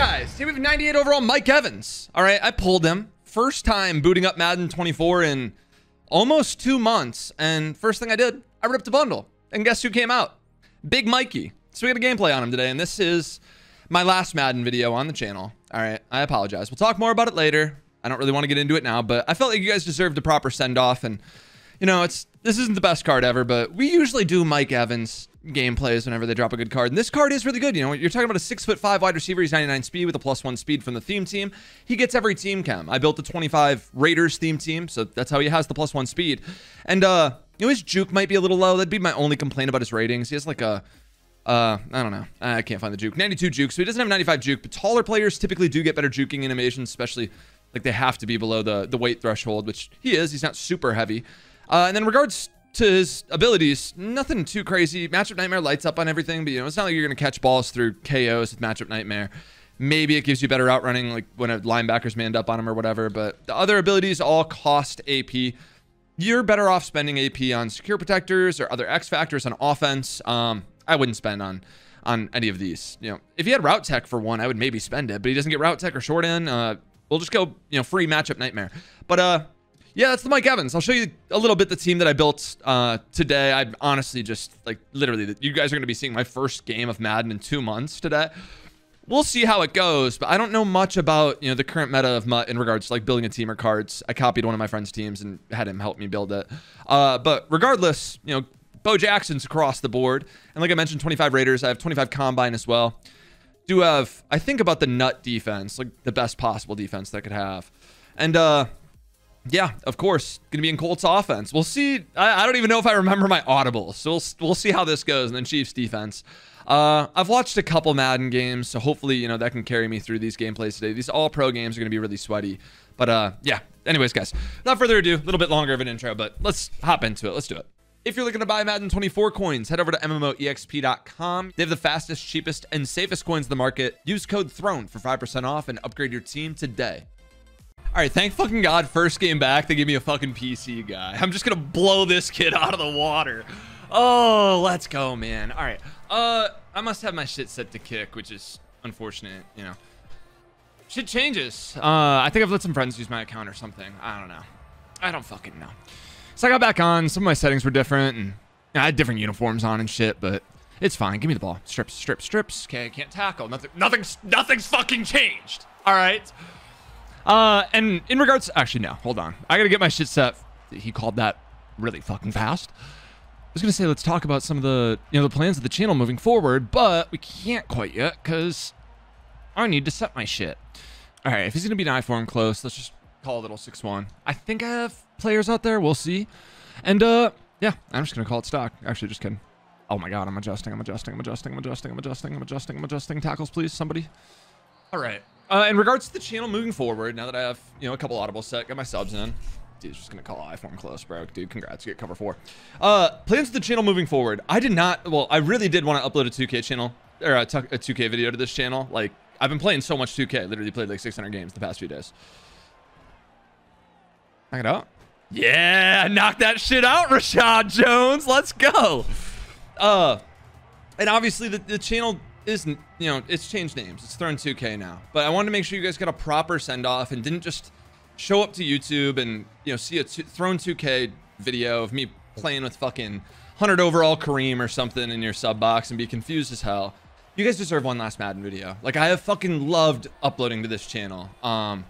guys, here we have 98 overall Mike Evans. All right, I pulled him. First time booting up Madden 24 in almost two months. And first thing I did, I ripped a bundle. And guess who came out? Big Mikey. So we got a gameplay on him today. And this is my last Madden video on the channel. All right, I apologize. We'll talk more about it later. I don't really want to get into it now, but I felt like you guys deserved a proper send off. And, you know, it's this isn't the best card ever, but we usually do Mike Evans gameplays whenever they drop a good card. And this card is really good. You know, you're talking about a six foot five wide receiver. He's 99 speed with a plus one speed from the theme team. He gets every team chem. I built a 25 Raiders theme team, so that's how he has the plus one speed. And uh, you know, his juke might be a little low. That'd be my only complaint about his ratings. He has like a uh, I don't know. I can't find the juke. 92 juke, so he doesn't have 95 juke, but taller players typically do get better juking animations, especially like they have to be below the, the weight threshold, which he is. He's not super heavy. Uh, and then regards to his abilities, nothing too crazy. Matchup Nightmare lights up on everything, but you know, it's not like you're going to catch balls through KOs with Matchup Nightmare. Maybe it gives you better outrunning, like when a linebacker's manned up on him or whatever, but the other abilities all cost AP. You're better off spending AP on secure protectors or other X factors on offense. Um, I wouldn't spend on on any of these. You know, if he had route tech for one, I would maybe spend it, but he doesn't get route tech or short end. Uh, we'll just go, you know, free matchup nightmare. But uh, yeah, that's the Mike Evans. I'll show you a little bit the team that I built uh, today. I honestly just like literally, you guys are going to be seeing my first game of Madden in two months today. We'll see how it goes, but I don't know much about you know the current meta of MUT in regards to like building a team or cards. I copied one of my friend's teams and had him help me build it. Uh, but regardless, you know, Bo Jackson's across the board, and like I mentioned, 25 Raiders. I have 25 Combine as well. Do have I think about the nut defense, like the best possible defense that I could have, and uh yeah, of course, gonna be in Colts offense. We'll see. I, I, don't even know if I remember my audibles, so we'll we'll see how this goes. And then Chiefs defense. Uh, I've watched a couple Madden games, so hopefully you know that can carry me through these gameplays today. These all pro games are gonna be really sweaty, but uh, yeah. Anyways, guys, without further ado, a little bit longer of an intro, but let's hop into it. Let's do it. If you're looking to buy Madden 24 coins, head over to MMOEXP.com. They have the fastest, cheapest, and safest coins in the market. Use code THRONE for 5% off and upgrade your team today. All right, thank fucking God, first game back, they give me a fucking PC guy. I'm just gonna blow this kid out of the water. Oh, let's go, man. All right, uh, I must have my shit set to kick, which is unfortunate, you know. Shit changes. Uh, I think I've let some friends use my account or something. I don't know. I don't fucking know. So I got back on. Some of my settings were different, and I had different uniforms on and shit, but it's fine. Give me the ball. Strips, strips, strips. Okay, I can't tackle. Nothing, nothing's, nothing's fucking changed. All right. Uh, and in regards, actually, no, hold on. I gotta get my shit set. He called that really fucking fast. I was gonna say let's talk about some of the you know the plans of the channel moving forward, but we can't quite yet because I need to set my shit. All right, if he's gonna be an I-Form Close, let's just call it little six one. I think I have players out there. We'll see. And uh, yeah, I'm just gonna call it stock. Actually, just kidding. Oh my god, I'm adjusting. I'm adjusting. I'm adjusting. I'm adjusting. I'm adjusting. I'm adjusting. I'm adjusting. Tackles, please, somebody. All right. Uh, in regards to the channel moving forward, now that I have, you know, a couple audible set, got my subs in. Dude's just gonna call I-Form Close, bro. Dude, congrats, you get cover four. Uh, plans for the channel moving forward. I did not, well, I really did want to upload a 2K channel, or a 2K video to this channel. Like, I've been playing so much 2K. Literally played like 600 games the past few days. Knock it out. Yeah, knock that shit out, Rashad Jones. Let's go. Uh, and obviously the, the channel isn't, you know, it's changed names. It's Throne 2K now. But I wanted to make sure you guys got a proper send off and didn't just show up to YouTube and, you know, see a Throne 2K video of me playing with fucking 100 overall Kareem or something in your sub box and be confused as hell. You guys deserve one last Madden video. Like I have fucking loved uploading to this channel. Um,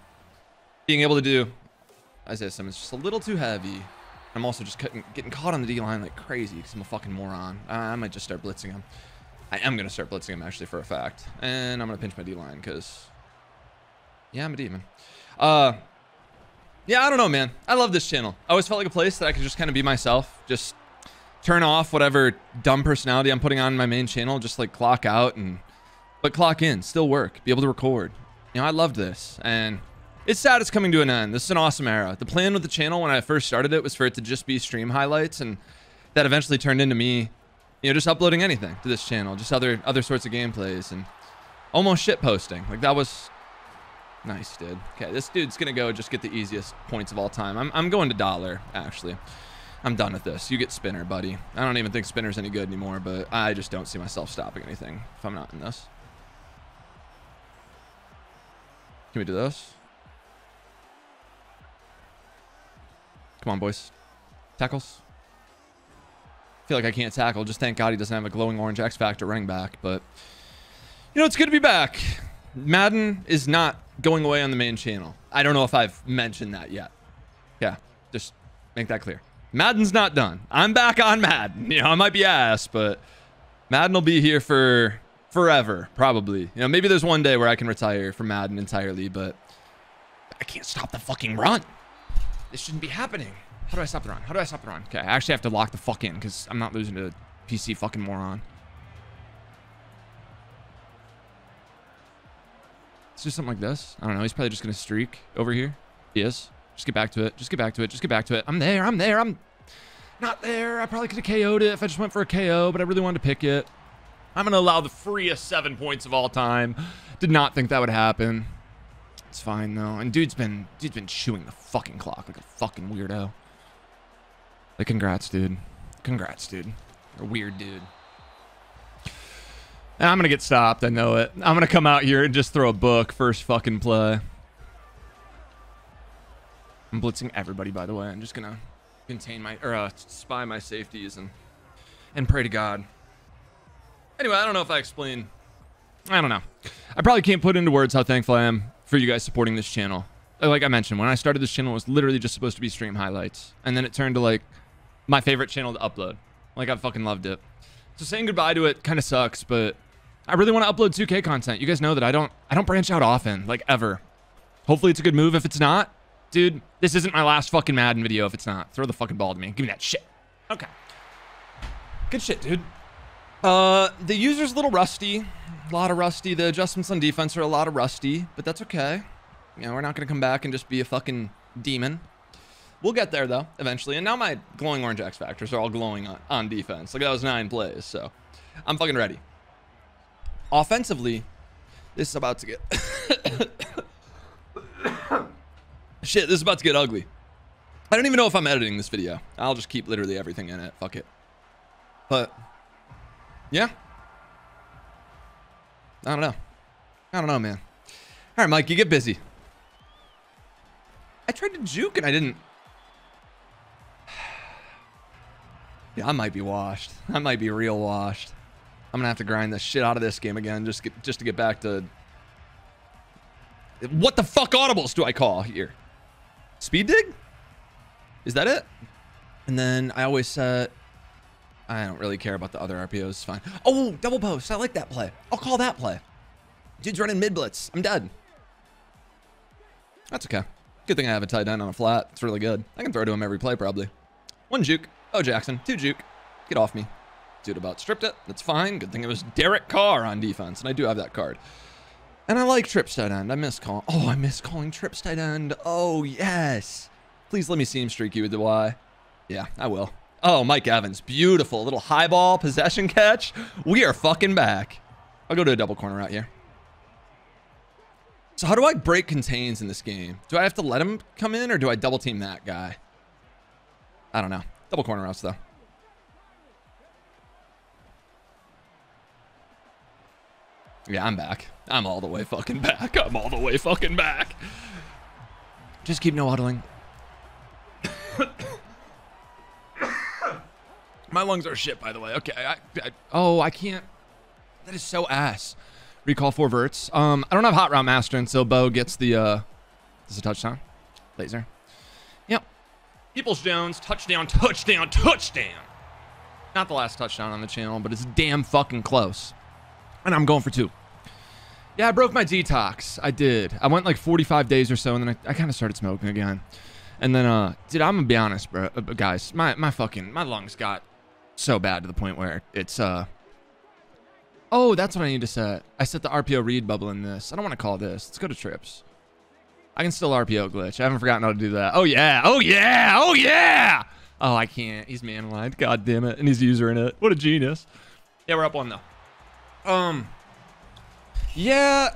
being able to do Isaiah Simmons just a little too heavy. I'm also just getting caught on the D line like crazy because I'm a fucking moron. I might just start blitzing him. I am going to start blitzing him actually for a fact. And I'm going to pinch my D-line because, yeah, I'm a demon. Uh, yeah, I don't know, man. I love this channel. I always felt like a place that I could just kind of be myself. Just turn off whatever dumb personality I'm putting on my main channel. Just like clock out and, but clock in, still work, be able to record. You know, I loved this. And it's sad it's coming to an end. This is an awesome era. The plan with the channel when I first started it was for it to just be stream highlights. And that eventually turned into me you know, just uploading anything to this channel, just other other sorts of gameplays and almost shit posting. Like that was nice, dude. Okay, this dude's gonna go just get the easiest points of all time. I'm I'm going to dollar actually. I'm done with this. You get spinner, buddy. I don't even think spinner's any good anymore, but I just don't see myself stopping anything if I'm not in this. Can we do this? Come on, boys. Tackles. Feel like I can't tackle. Just thank God he doesn't have a glowing orange X Factor ring back. But, you know, it's good to be back. Madden is not going away on the main channel. I don't know if I've mentioned that yet. Yeah, just make that clear. Madden's not done. I'm back on Madden. You know, I might be ass, but Madden will be here for forever, probably. You know, maybe there's one day where I can retire from Madden entirely, but I can't stop the fucking run. This shouldn't be happening. How do I stop the run? How do I stop the run? Okay, I actually have to lock the fuck in because I'm not losing to PC fucking moron. Let's do something like this. I don't know. He's probably just going to streak over here. He is. Just get back to it. Just get back to it. Just get back to it. I'm there. I'm there. I'm not there. I probably could have KO'd it if I just went for a KO, but I really wanted to pick it. I'm going to allow the freest seven points of all time. Did not think that would happen. It's fine, though. And dude's been, dude's been chewing the fucking clock like a fucking weirdo. Congrats, dude. Congrats, dude. You're a weird dude. I'm going to get stopped. I know it. I'm going to come out here and just throw a book first fucking play. I'm blitzing everybody, by the way. I'm just going to contain my, or uh, spy my safeties and, and pray to God. Anyway, I don't know if I explain. I don't know. I probably can't put into words how thankful I am for you guys supporting this channel. Like I mentioned, when I started this channel, it was literally just supposed to be stream highlights. And then it turned to like my favorite channel to upload. Like I fucking loved it. So saying goodbye to it kind of sucks, but I really want to upload 2K content. You guys know that I don't I don't branch out often, like ever. Hopefully it's a good move. If it's not, dude, this isn't my last fucking Madden video if it's not. Throw the fucking ball to me. Give me that shit. Okay. Good shit, dude. Uh, the user's a little rusty. A lot of rusty. The adjustments on defense are a lot of rusty, but that's okay. You know, we're not going to come back and just be a fucking demon. We'll get there, though, eventually. And now my glowing orange X Factors are all glowing on, on defense. Look, that was nine plays, so I'm fucking ready. Offensively, this is about to get... Shit, this is about to get ugly. I don't even know if I'm editing this video. I'll just keep literally everything in it. Fuck it. But, yeah. I don't know. I don't know, man. All right, Mike, you get busy. I tried to juke and I didn't. Yeah, I might be washed. I might be real washed. I'm gonna have to grind the shit out of this game again just get, just to get back to. What the fuck audibles do I call here? Speed dig? Is that it? And then I always set. I don't really care about the other RPOs. It's fine. Oh, double post. I like that play. I'll call that play. Dude's running mid blitz. I'm dead. That's okay. Good thing I have a tight end on a flat. It's really good. I can throw to him every play, probably. One juke. Oh, Jackson. Two juke. Get off me. Dude about stripped it. That's fine. Good thing it was Derek Carr on defense, and I do have that card. And I like trips tight end. I miss calling. Oh, I miss calling trips tight end. Oh, yes. Please let me see him streak you with the Y. Yeah, I will. Oh, Mike Evans. Beautiful. Little high ball possession catch. We are fucking back. I'll go to a double corner out here. So how do I break contains in this game? Do I have to let him come in or do I double team that guy? I don't know. Double corner routes though. Yeah, I'm back. I'm all the way fucking back. I'm all the way fucking back. Just keep no. My lungs are shit, by the way. Okay. I, I, oh, I can't. That is so ass. Recall four verts. Um, I don't have hot route master until Bo gets the. Uh, this is a touchdown. Laser. Peoples Jones touchdown, touchdown, touchdown. Not the last touchdown on the channel, but it's damn fucking close. And I'm going for two. Yeah, I broke my detox. I did. I went like 45 days or so, and then I, I kind of started smoking again. And then, uh, dude, I'm gonna be honest, bro, uh, guys. My my fucking my lungs got so bad to the point where it's uh. Oh, that's what I need to set. I set the RPO read bubble in this. I don't want to call this. Let's go to trips. I can still RPO glitch. I haven't forgotten how to do that. Oh yeah. Oh yeah. Oh yeah. Oh, I can't. He's man aligned. God damn it. And he's user in it. What a genius. Yeah, we're up one though. Um. Yeah.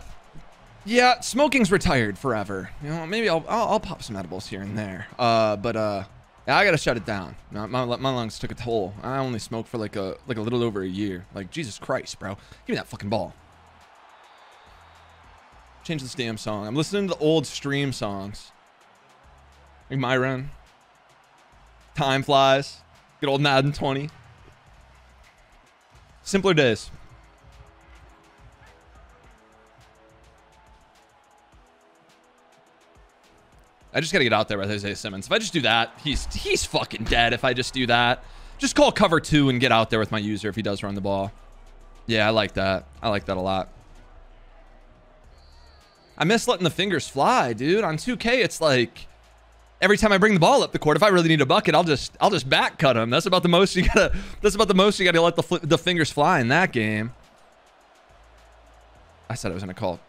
Yeah, smoking's retired forever. You know, maybe I'll, I'll, I'll pop some edibles here and there. Uh, but uh, yeah, I gotta shut it down. My, my, my lungs took a toll. I only smoked for like a like a little over a year. Like Jesus Christ, bro, give me that fucking ball. Change this damn song. I'm listening to the old stream songs. Like Myron. Time flies. Good old Madden 20. Simpler days. I just gotta get out there with Isaiah Simmons. If I just do that, he's he's fucking dead. If I just do that, just call cover two and get out there with my user if he does run the ball. Yeah, I like that. I like that a lot. I miss letting the fingers fly, dude. On 2K, it's like every time I bring the ball up the court, if I really need a bucket, I'll just I'll just back cut him. That's about the most you gotta. That's about the most you gotta let the the fingers fly in that game. I said I was gonna call.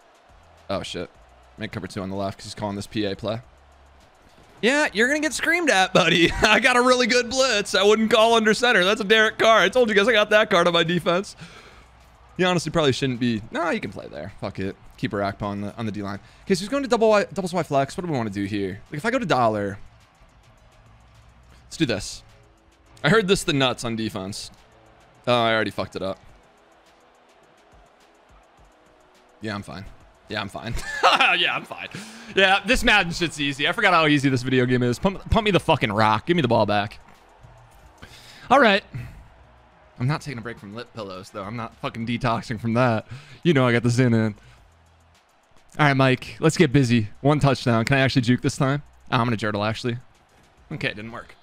Oh shit! Make cover two on the left because he's calling this PA play. Yeah, you're to get screamed at, buddy. I got a really good blitz. I wouldn't call under center. That's a Derek Carr. I told you guys I got that card on my defense. He honestly probably shouldn't be. No, you can play there. Fuck it. Keep a rack on the on the D line. Okay, so he's going to double double Y flex. What do we want to do here? Like if I go to dollar, let's do this. I heard this the nuts on defense. Oh, I already fucked it up. Yeah, I'm fine. Yeah, I'm fine. yeah, I'm fine. Yeah, this Madden shit's easy. I forgot how easy this video game is. Pump, pump me the fucking rock. Give me the ball back. All right. I'm not taking a break from lip pillows, though. I'm not fucking detoxing from that. You know I got the Zyn in. All right, Mike. Let's get busy. One touchdown. Can I actually juke this time? Oh, I'm going to Jurtle, actually. Okay, it didn't work.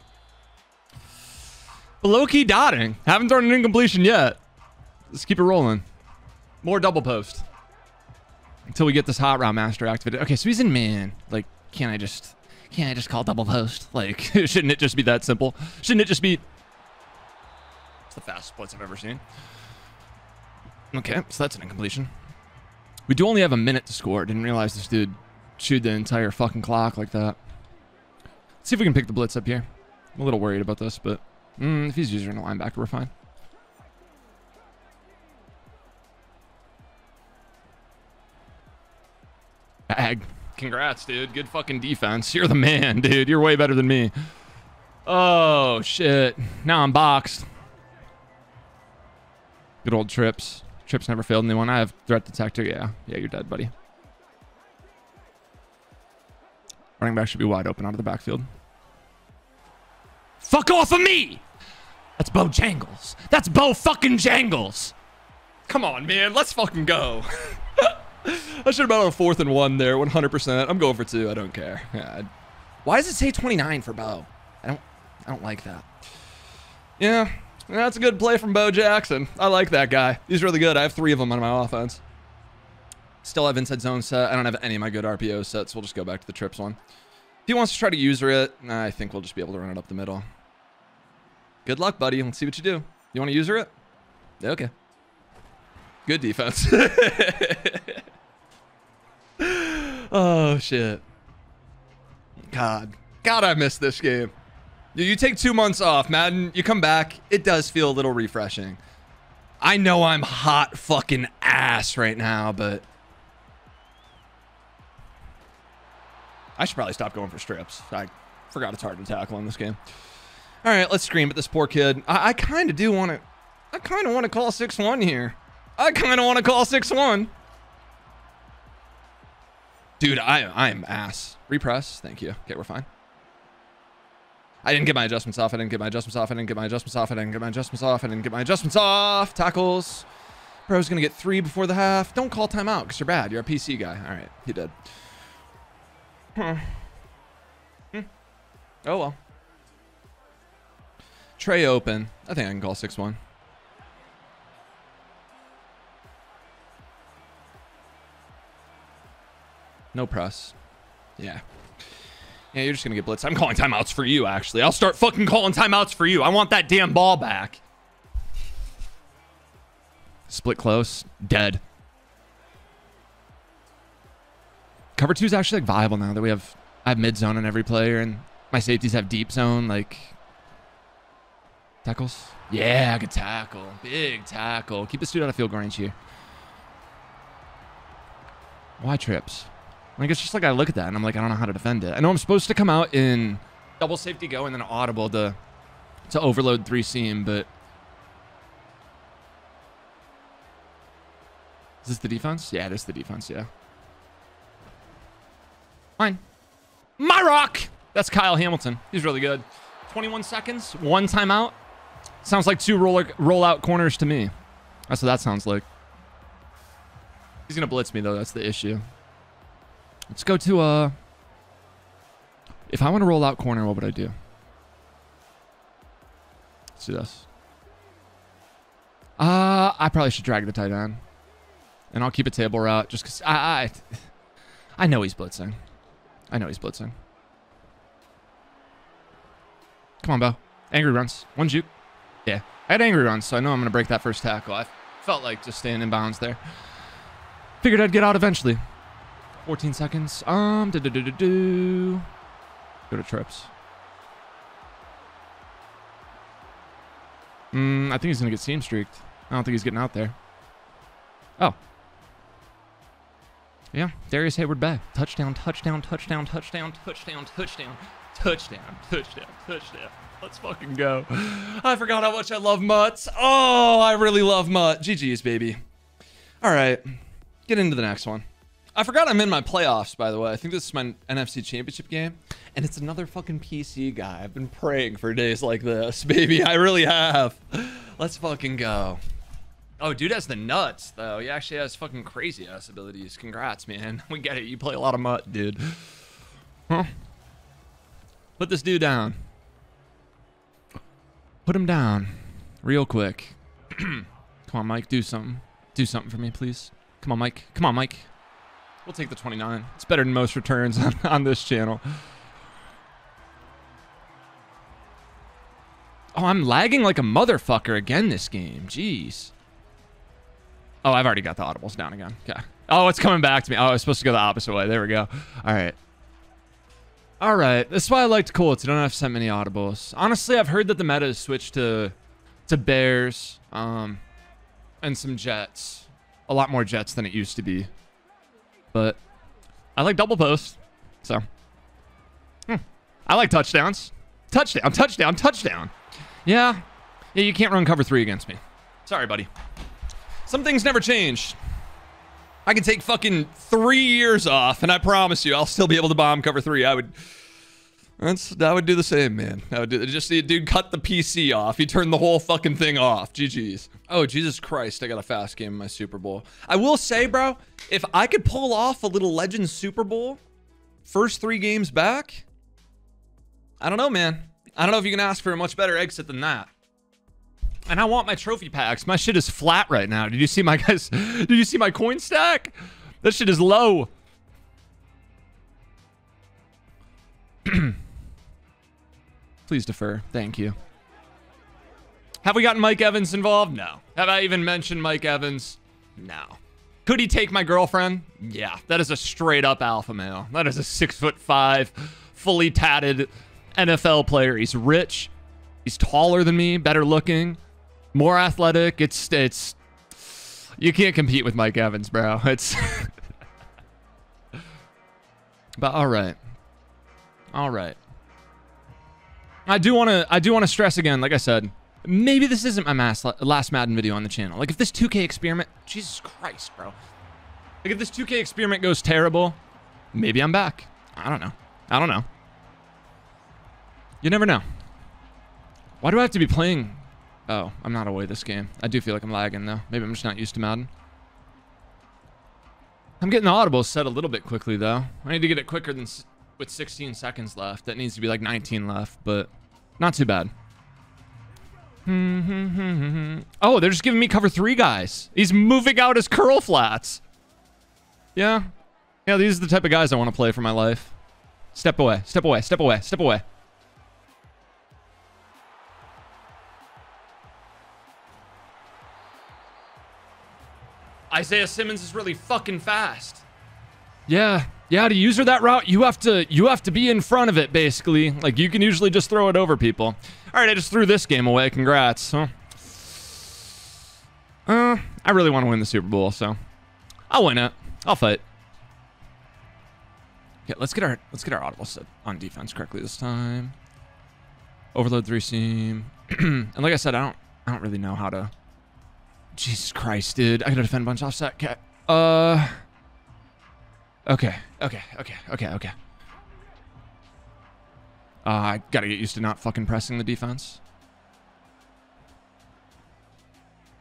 Low-key dotting. Haven't thrown an incompletion yet. Let's keep it rolling. More double post until we get this hot route master activated. Okay, so he's in man. Like, can't I just can't I just call double post? Like, shouldn't it just be that simple? Shouldn't it just be It's the fastest blitz I've ever seen. Okay, so that's an incompletion. We do only have a minute to score. Didn't realize this dude chewed the entire fucking clock like that. Let's see if we can pick the blitz up here. I'm a little worried about this, but mm, if he's using a linebacker, we're fine. Ag. Congrats, dude. Good fucking defense. You're the man, dude. You're way better than me. Oh, shit. Now I'm boxed. Good old trips. Trips never failed anyone. I have threat detector. Yeah. Yeah, you're dead, buddy. Running back should be wide open out of the backfield. Fuck off of me! That's Bo Jangles. That's Bo fucking Jangles. Come on, man. Let's fucking go. I should have been on a fourth and one there, 100%. I'm going for two. I don't care. Yeah. Why does it say 29 for Bo? I don't, I don't like that. Yeah, that's a good play from Bo Jackson. I like that guy. He's really good. I have three of them on my offense. Still have inside zone set. I don't have any of my good RPO sets. We'll just go back to the trips one. If he wants to try to user it, I think we'll just be able to run it up the middle. Good luck, buddy. Let's see what you do. You want to user it? Okay. Good defense. oh, shit. God. God, I missed this game. You take two months off, Madden. You come back. It does feel a little refreshing. I know I'm hot fucking ass right now, but... I should probably stop going for strips. I forgot it's hard to tackle in this game. All right, let's scream at this poor kid. I, I kind of do want to... I kind of want to call 6-1 here. I kind of want to call 6-1. Dude, I, I'm ass. Repress. Thank you. Okay, we're fine. I didn't get my adjustments off. I didn't get my adjustments off. I didn't get my adjustments off. I didn't get my adjustments off. I didn't get my adjustments off. Tackles. Bro's going to get three before the half. Don't call timeout because you're bad. You're a PC guy. All right. He did. Hmm. Hmm. Oh, well. Tray open. I think I can call 6-1. No press. Yeah. Yeah, you're just gonna get blitzed. I'm calling timeouts for you, actually. I'll start fucking calling timeouts for you. I want that damn ball back. Split close. Dead. Cover two is actually like viable now that we have I have mid zone on every player and my safeties have deep zone, like tackles. Yeah, good tackle. Big tackle. Keep the dude out of field range here. Why trips? Like, it's just like I look at that and I'm like, I don't know how to defend it. I know I'm supposed to come out in double safety go and then audible to, to overload three seam, but... Is this the defense? Yeah, this is the defense, yeah. Fine. My rock! That's Kyle Hamilton. He's really good. 21 seconds, one timeout. Sounds like two roller rollout corners to me. That's what that sounds like. He's gonna blitz me though. That's the issue. Let's go to uh. If I want to roll out corner, what would I do? Let's do this. Uh, I probably should drag the tight end, and I'll keep a table route just because I, I, I know he's blitzing. I know he's blitzing. Come on, Bo. Angry runs. One juke. Yeah. I had angry runs, so I know I'm going to break that first tackle. I felt like just staying in bounds there. Figured I'd get out eventually. 14 seconds. Um, do do do do do. Go to trips. Mm, I think he's going to get seam streaked. I don't think he's getting out there. Oh. Yeah, Darius Hayward back. Touchdown, touchdown, touchdown, touchdown, touchdown, touchdown, touchdown, touchdown, touchdown. Let's fucking go. I forgot how much I love MUTs. Oh, I really love MUT. GG's, baby. All right. Get into the next one. I forgot I'm in my playoffs, by the way. I think this is my NFC Championship game. And it's another fucking PC guy. I've been praying for days like this, baby. I really have. Let's fucking go. Oh, dude has the nuts, though. He actually has fucking crazy ass abilities. Congrats, man. We get it. You play a lot of MUT, dude. Huh? Put this dude down. Put him down. Real quick. Come on, Mike. Do something. Do something for me, please. Come on, Mike. Come on, Mike. We'll take the 29. It's better than most returns on, on this channel. Oh, I'm lagging like a motherfucker again this game. Jeez. Oh, I've already got the audibles down again. Okay. Oh, it's coming back to me. Oh, I was supposed to go the opposite way. There we go. All right. All right. That's why I liked Colts. You don't have send many audibles. Honestly, I've heard that the meta has switched to to Bears um, and some Jets. A lot more Jets than it used to be. But I like double posts. So hmm. I like touchdowns. Touchdown, touchdown, touchdown. Yeah. Yeah, you can't run cover three against me. Sorry, buddy. Some things never change. I can take fucking three years off, and I promise you, I'll still be able to bomb cover three. I would. That's I would do the same, man. I would do, just see dude cut the PC off. He turned the whole fucking thing off. GG's. Oh Jesus Christ! I got a fast game in my Super Bowl. I will say, bro, if I could pull off a little Legends Super Bowl, first three games back, I don't know, man. I don't know if you can ask for a much better exit than that. And I want my trophy packs. My shit is flat right now. Did you see my guys? Did you see my coin stack? That shit is low. Please defer. Thank you. Have we gotten Mike Evans involved? No. Have I even mentioned Mike Evans? No. Could he take my girlfriend? Yeah. That is a straight up alpha male. That is a six foot five, fully tatted NFL player. He's rich. He's taller than me, better looking more athletic. It's it's you can't compete with Mike Evans, bro. It's but all right, all right. I do want to I do want to stress again, like I said, maybe this isn't my last Madden video on the channel. Like if this 2K experiment, Jesus Christ, bro. Like if this 2K experiment goes terrible, maybe I'm back. I don't know. I don't know. You never know. Why do I have to be playing Oh, I'm not away this game. I do feel like I'm lagging, though. Maybe I'm just not used to Madden. I'm getting the audible set a little bit quickly, though. I need to get it quicker than with 16 seconds left. That needs to be like 19 left, but not too bad. oh, they're just giving me cover three guys. He's moving out his curl flats. Yeah. Yeah, these are the type of guys I want to play for my life. Step away, step away, step away, step away. Isaiah Simmons is really fucking fast. Yeah, yeah. To use her that route, you have to you have to be in front of it, basically. Like you can usually just throw it over people. All right, I just threw this game away. Congrats. Huh? Uh, I really want to win the Super Bowl, so I'll win it. I'll fight. Okay, let's get our let's get our audible set on defense correctly this time. Overload three seam, and like I said, I don't I don't really know how to Jesus Christ, dude. I gotta defend a bunch offset. Okay. Uh. Okay. Okay. Okay. Okay. Okay. Uh, I gotta get used to not fucking pressing the defense.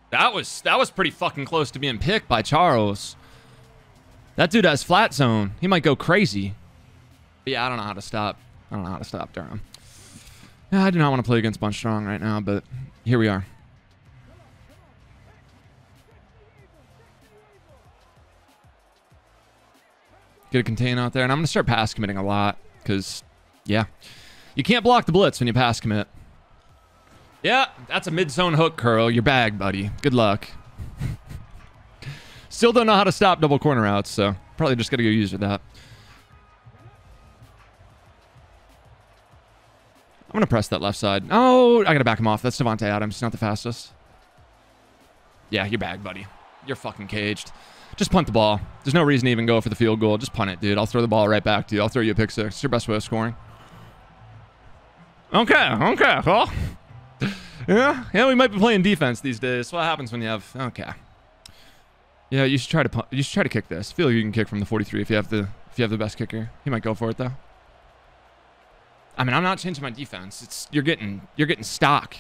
That was that was pretty fucking close to being picked by Charles. That dude has flat zone. He might go crazy. But yeah, I don't know how to stop. I don't know how to stop Durham. Yeah, I do not want to play against Bunch Strong right now, but here we are. Get a contain out there, and I'm going to start pass committing a lot, because, yeah. You can't block the blitz when you pass commit. Yeah, that's a mid-zone hook, curl. Your bag, buddy. Good luck. Still don't know how to stop double corner routes, so probably just got to go use that. I'm going to press that left side. Oh, I got to back him off. That's Davante Adams. not the fastest. Yeah, you're bag, buddy. You're fucking caged. Just punt the ball. There's no reason to even go for the field goal. Just punt it, dude. I'll throw the ball right back to you. I'll throw you a pick six. It's your best way of scoring. Okay, okay. Well, yeah, yeah. We might be playing defense these days. What happens when you have? Okay. Yeah, you should try to punt. You should try to kick this. I feel like you can kick from the 43 if you have the if you have the best kicker. He might go for it though. I mean, I'm not changing my defense. It's you're getting you're getting stock.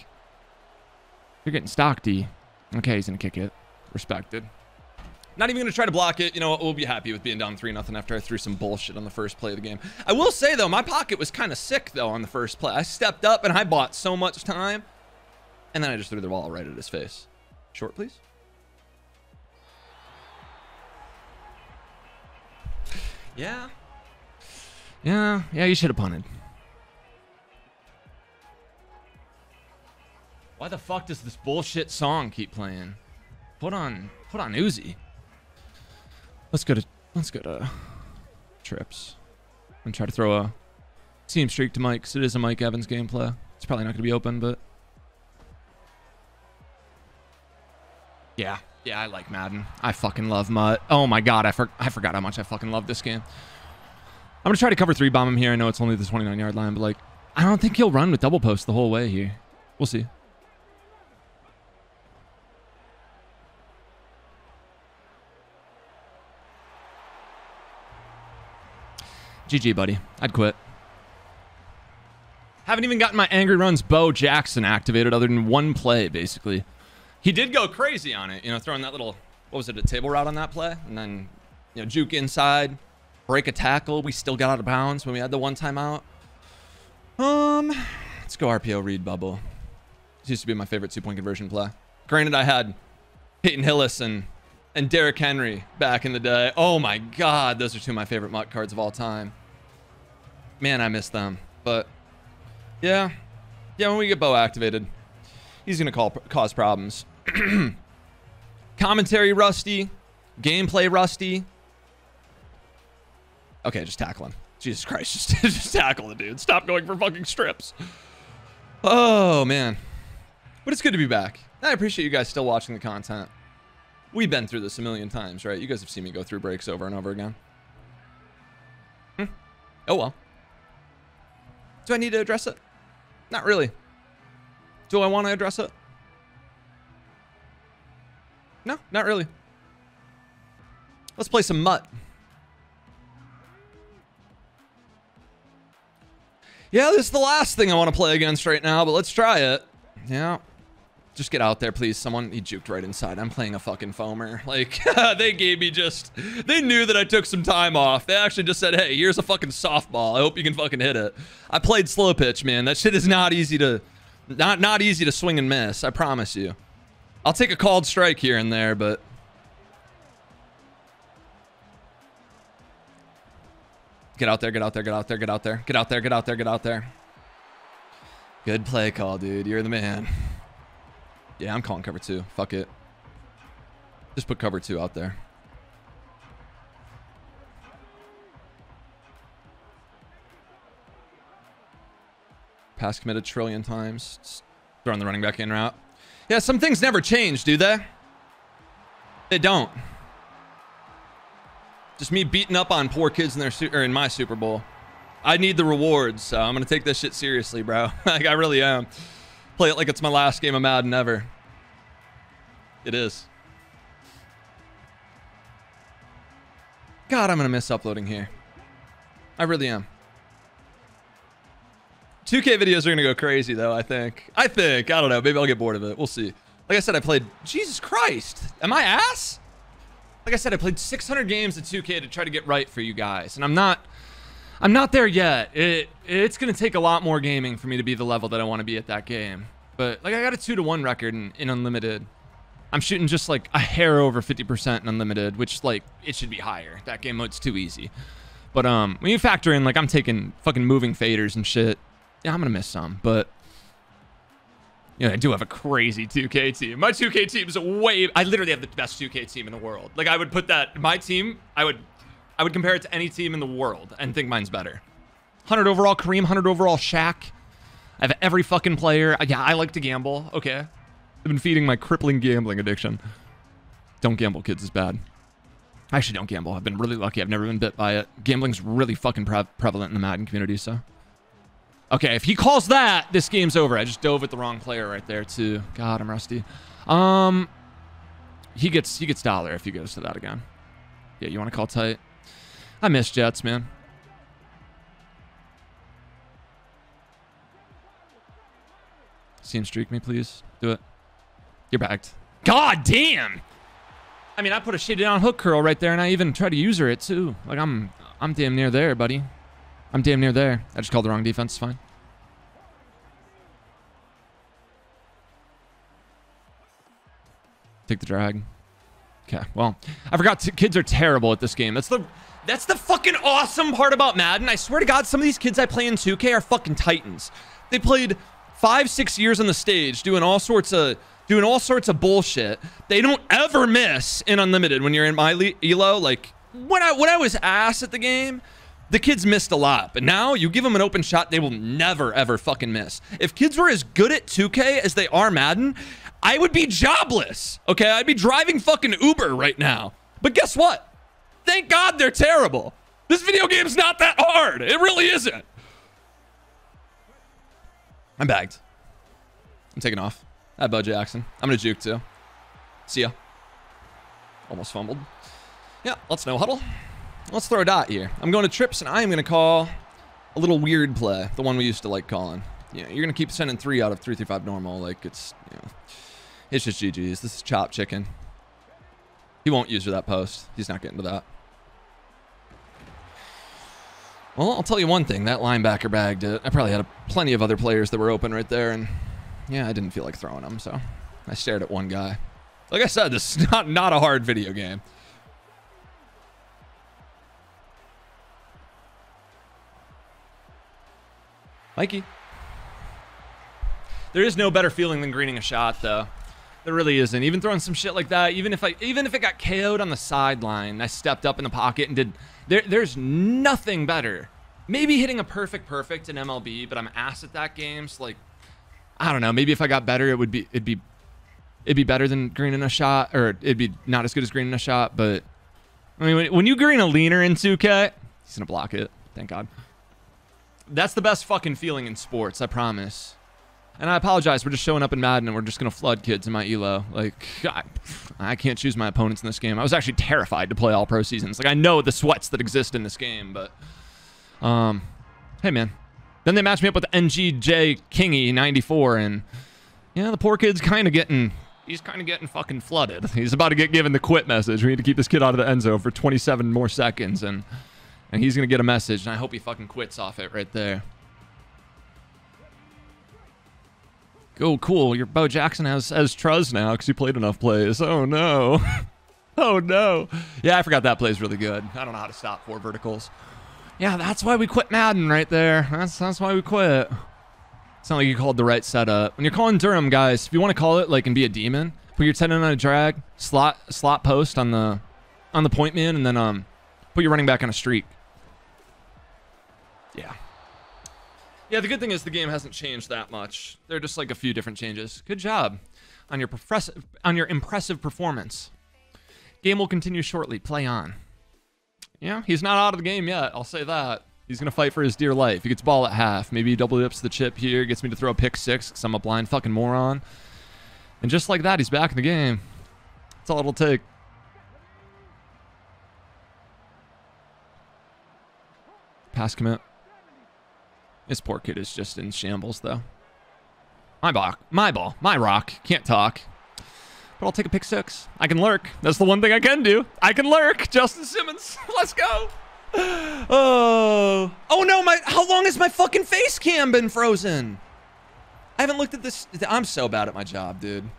You're getting stock, D. Okay, he's gonna kick it. Respected. Not even gonna try to block it. You know, we'll be happy with being down three nothing after I threw some bullshit on the first play of the game. I will say though, my pocket was kind of sick though on the first play. I stepped up and I bought so much time, and then I just threw the ball right at his face. Short, please. Yeah. Yeah, yeah, you should have punted. Why the fuck does this bullshit song keep playing? Put on, put on Uzi. Let's go to, let's go to trips and try to throw a seam streak to Mike. Cause it is a Mike Evans gameplay. It's probably not gonna be open, but yeah, yeah, I like Madden. I fucking love MUT. Oh my god, I, for I forgot how much I fucking love this game. I'm gonna try to cover three bomb him here. I know it's only the 29 yard line, but like, I don't think he'll run with double post the whole way here. We'll see. GG, buddy. I'd quit. Haven't even gotten my Angry Runs Bo Jackson activated other than one play, basically. He did go crazy on it, you know, throwing that little, what was it, a table route on that play? And then, you know, juke inside, break a tackle. We still got out of bounds when we had the one timeout. Um, let's go RPO read bubble. This used to be my favorite two-point conversion play. Granted, I had Peyton Hillis and, and Derrick Henry back in the day. Oh my God, those are two of my favorite MUT cards of all time man, I miss them. But yeah, yeah, when we get Bo activated, he's gonna call, cause problems. Commentary rusty, gameplay rusty. Okay, just tackle him. Jesus Christ, just, just tackle the dude. Stop going for fucking strips. Oh, man. But it's good to be back. I appreciate you guys still watching the content. We've been through this a million times, right? You guys have seen me go through breaks over and over again. Hmm. Oh, well. Do I need to address it? Not really. Do I want to address it? No, not really. Let's play some MUT. Yeah, this is the last thing I want to play against right now, but let's try it. Yeah. Just get out there, please. Someone, he juked right inside. I'm playing a fucking foamer. Like, they gave me just, they knew that I took some time off. They actually just said, hey, here's a fucking softball. I hope you can fucking hit it. I played slow pitch, man. That shit is not easy to, not, not easy to swing and miss. I promise you. I'll take a called strike here and there, but. Get out there, get out there, get out there, get out there, get out there, get out there, get out there. Good play call, dude. You're the man. Yeah, I'm calling cover two. Fuck it. Just put cover two out there. Pass committed trillion times. Just throwing the running back in route. Yeah, some things never change, do they? They don't. Just me beating up on poor kids in their or in my Super Bowl. I need the rewards, so I'm gonna take this shit seriously, bro. like I really am. Play it like it's my last game of Madden ever. It is. God, I'm going to miss uploading here. I really am. 2K videos are gonna go crazy though. I think. I think. I don't know. Maybe I'll get bored of it. We'll see. Like I said, I played. Jesus Christ, am I ass? Like I said, I played 600 games of 2K to try to get right for you guys, and I'm not. I'm not there yet. It it's gonna take a lot more gaming for me to be the level that I want to be at that game. But like I got a two to one record in, in unlimited. I'm shooting just like a hair over 50% in unlimited, which like it should be higher. That game mode's too easy. But um, when you factor in like I'm taking fucking moving faders and shit, yeah, I'm gonna miss some. But yeah, I do have a crazy 2K team. My 2K team is way. I literally have the best 2K team in the world. Like I would put that my team. I would, I would compare it to any team in the world and think mine's better. 100 overall Kareem, 100 overall Shaq. I have every fucking player. Yeah, I like to gamble. Okay, I've been feeding my crippling gambling addiction. Don't gamble, kids. Is bad. I actually don't gamble. I've been really lucky. I've never been bit by it. Gambling's really fucking pre prevalent in the Madden community, so. Okay, if he calls that, this game's over. I just dove at the wrong player right there, too. God, I'm rusty. Um, he gets he gets dollar if he goes to that again. Yeah, you want to call tight? I miss Jets, man. See him streak me, please. Do it. You're backed. God damn! I mean, I put a shitty down hook curl right there, and I even tried to user it too. Like I'm, I'm damn near there, buddy. I'm damn near there. I just called the wrong defense. It's fine. Take the drag. Okay. Well, I forgot. kids are terrible at this game. That's the, that's the fucking awesome part about Madden. I swear to God, some of these kids I play in 2K are fucking titans. They played five, six years on the stage doing all sorts of doing all sorts of bullshit. They don't ever miss in unlimited when you're in my elo. Like when I when I was ass at the game, the kids missed a lot. But now you give them an open shot, they will never ever fucking miss. If kids were as good at 2K as they are Madden, I would be jobless. Okay, I'd be driving fucking Uber right now. But guess what? Thank God they're terrible. This video game's not that hard. It really isn't. I'm bagged. I'm taking off. At Bo Jackson. I'm to juke too. See ya. Almost fumbled. Yeah, let's no huddle. Let's throw a dot here. I'm going to trips, and I am to call a little weird play, the one we used to like calling. Yeah, you're to keep sending three out of three, three, five normal. Like, it's, you know, it's just GG's. This is chop chicken. He won't use that post. He's not getting to that. Well, I'll tell you one thing. That linebacker bagged it. I probably had a, plenty of other players that were open right there, and yeah, I didn't feel like throwing them, so I stared at one guy. Like I said, this is not, not a hard video game. Mikey. There is no better feeling than greening a shot, though. There really isn't. Even throwing some shit like that, even if I, even if it got KO'd on the sideline, I stepped up in the pocket and did. There, there's nothing better. Maybe hitting a perfect perfect in MLB, but I'm ass at that game. So like, I don't know. Maybe if I got better, it would be it'd be it'd be better than greening a shot, or it'd be not as good as greening a shot. But I mean, when, when you green a leaner in 2K, he's gonna block it. Thank God. That's the best fucking feeling in sports. I promise. And I apologize. We're just showing up in Madden and we're just gonna flood kids in my elo. Like, I, I can't choose my opponents in this game. I was actually terrified to play all pro seasons. Like, I know the sweats that exist in this game, but um, hey man, then they matched me up with NGJ Kingy 94, and yeah, the poor kid's kind of getting he's kind of getting fucking flooded. He's about to get given the quit message. We need to keep this kid out of the end zone for 27 more seconds, and and he's gonna get a message, and I hope he fucking quits off it right there. Oh, cool. Your Bo Jackson has has Truz now because you played enough plays. Oh no. oh no. Yeah, I forgot that play's really good. I don't know how to stop four verticals. Yeah, that's why we quit Madden right there. That's that's why we quit. It's not like you called the right setup. When you're calling Durham, guys, if you want to call it like and be a demon, put your 10 on a drag, slot slot post on the on the point man, and then um put your running back on a streak. Yeah, the good thing is the game hasn't changed that much. There are just like a few different changes. Good job on your on your impressive performance. Game will continue shortly. Play on. Yeah, he's not out of the game yet. I'll say that. He's going to fight for his dear life. He gets ball at half. Maybe he double ups the chip here, gets me to throw a pick six because I'm a blind fucking moron. And just like that, he's back in the game. That's all it'll take. Pass commit. This poor kid is just in shambles, though. My ball. My ball. My rock. Can't talk. But I'll take a pick six. I can lurk. That's the one thing I can do. I can lurk. Justin Simmons. Let's go. Oh. Oh no, my how long has my fucking face cam been frozen? I haven't looked at this. I'm so bad at my job, dude.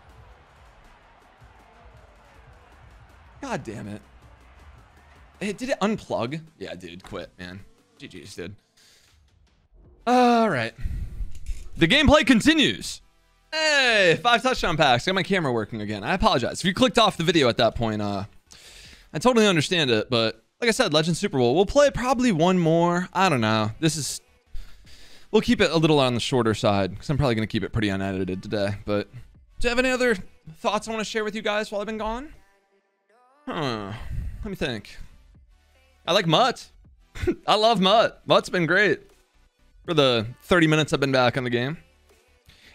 God damn it. Hey, did it unplug? Yeah, dude, quit, man. GG's, dude. All right. The gameplay continues. Hey, five touchdown packs. Got my camera working again. I apologize. If you clicked off the video at that point, uh, I totally understand it, but like I said, Legend Super Bowl. We'll play probably one more. I don't know. This is... We'll keep it a little on the shorter side, because I'm probably going to keep it pretty unedited today. But do you have any other thoughts I want to share with you guys while I've been gone? Huh. Let me think. I like MUT. I love MUT. MUT's been great for the 30 minutes I've been back on the game.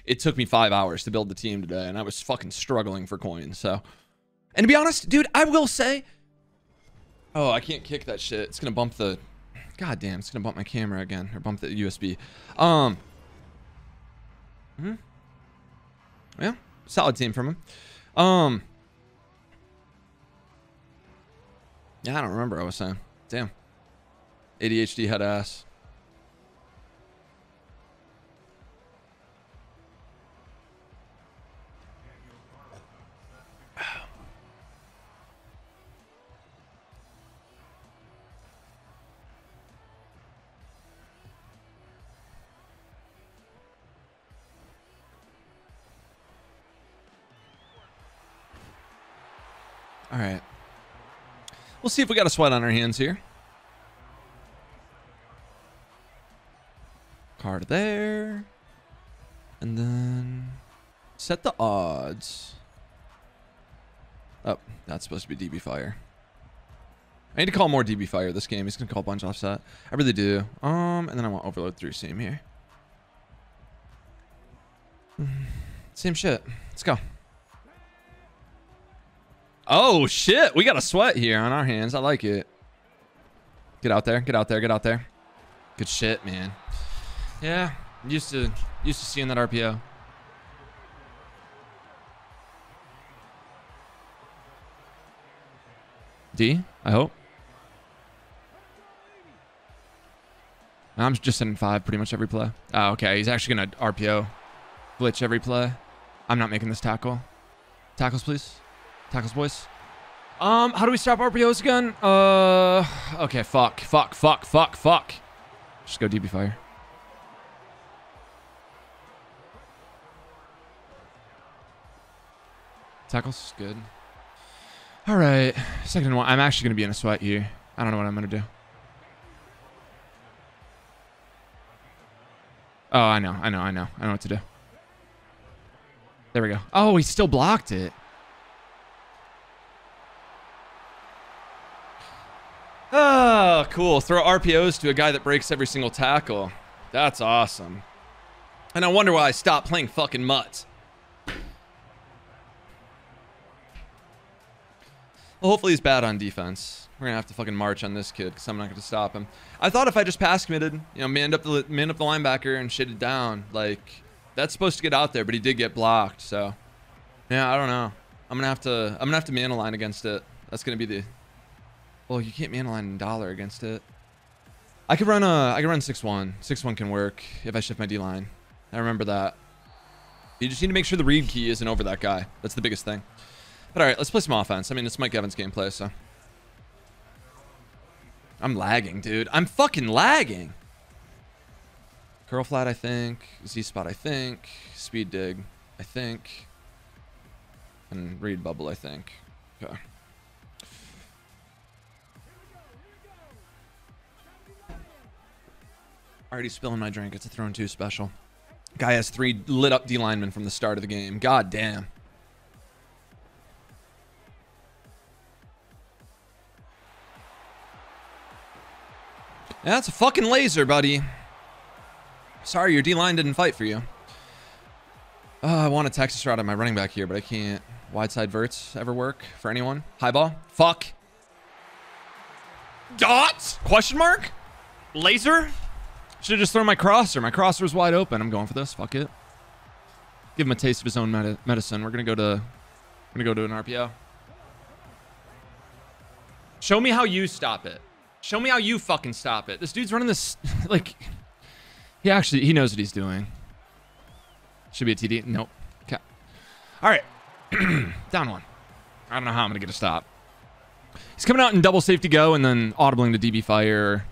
It took me five hours to build the team today, and I was fucking struggling for coins. So, and to be honest, dude, I will say, oh, I can't kick that shit. It's gonna bump the, god damn, it's gonna bump my camera again or bump the USB. Um, hmm, yeah, solid team from him. Um, yeah, I don't remember. I was saying, damn, ADHD head ass. We'll see if we got a sweat on our hands here. Card there. And then set the odds. Oh, that's supposed to be DB Fire. I need to call more DB Fire this game. He's going to call a bunch offset. I really do. Um, And then I want overload through seam here. Same shit. Let's go. Oh, shit. We got a sweat here on our hands. I like it. Get out there. Get out there. Get out there. Good shit, man. Yeah. Used to used to seeing that RPO. D, I hope. I'm just sending five pretty much every play. Oh, okay. He's actually going to RPO. Glitch every play. I'm not making this tackle. Tackles, please. Tackles, boys. Um, how do we stop RPOs again? Uh, okay, fuck, fuck, fuck, fuck, fuck. Just go DB fire. Tackles, is good. All right, second one. I'm actually gonna be in a sweat here. I don't know what I'm gonna do. Oh, I know, I know, I know. I know what to do. There we go. Oh, he still blocked it. Oh, cool. Throw RPOs to a guy that breaks every single tackle. That's awesome. And I wonder why I stopped playing fucking MUT. Well, hopefully he's bad on defense. We're gonna have to fucking march on this kid because I'm not gonna stop him. I thought if I just pass committed, you know, manned up the manned up the linebacker and shitted down, like that's supposed to get out there, but he did get blocked. So, yeah, I don't know. I'm gonna have to I'm gonna have to man a line against it. That's gonna be the well, you can't mana line dollar against it. I could run a, I could run 6-1. 6-1 can work if I shift my D-line. I remember that. You just need to make sure the read key isn't over that guy. That's the biggest thing. But all right, let's play some offense. I mean, it's Mike Evans gameplay, so. I'm lagging, dude. I'm fucking lagging. Curl flat, I think. Z spot, I think. Speed dig, I think. And read bubble, I think. Okay. Already spilling my drink. It's a Throne two special. Guy has three lit up D linemen from the start of the game. God damn. That's a fucking laser, buddy. Sorry, your D line didn't fight for you. Oh, I want a Texas route on my running back here, but I can't. Wide side verts ever work for anyone? High ball? Fuck. Dots? Question mark? Laser? Should have just thrown my crosser. My crosser was wide open. I'm going for this. Fuck it. Give him a taste of his own medi medicine. We're gonna go to, gonna go to an RPO. Show me how you stop it. Show me how you fucking stop it. This dude's running this like, he actually he knows what he's doing. Should be a TD. Nope. Okay. All right. Down one. I don't know how I'm gonna get a stop. He's coming out in double safety go and then audibling to DB fire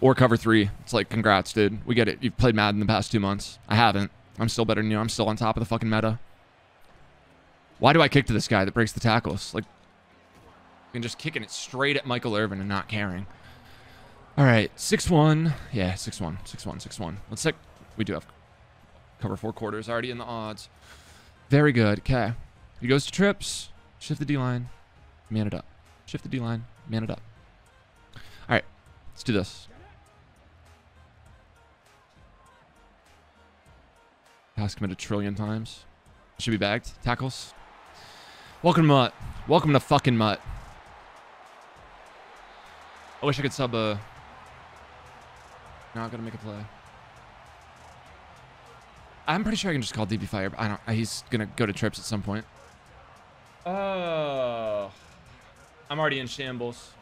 or cover three. It's like, congrats, dude. We get it. You've played Madden the past two months. I haven't. I'm still better than you. I'm still on top of the fucking meta. Why do I kick to this guy that breaks the tackles? Like, and just kicking it straight at Michael Irvin and not caring. All right, 6-1. Yeah, 6-1, 6-1, 6-1. Let's check. We do have cover four quarters already in the odds. Very good. Okay. He goes to trips. Shift the D-line. Man it up. Shift the D-line. Man it up. All right. Let's do this. Pass commit a trillion times. Should be bagged. Tackles. Welcome to MUT. Welcome to fucking MUT. I wish I could sub a... Not gonna make a play. I'm pretty sure I can just call DB Fire, but I don't... He's gonna go to trips at some point. Oh... I'm already in shambles.